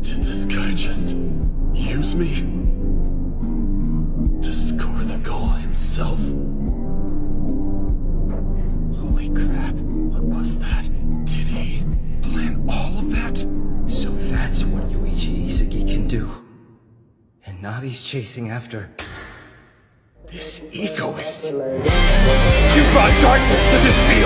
Did this guy just use me? To score the goal himself? Holy crap, what was that? Did he plan all of that? So that's what Yoichi Isagi can do. And now he's chasing after... This egoist. You brought darkness to this field,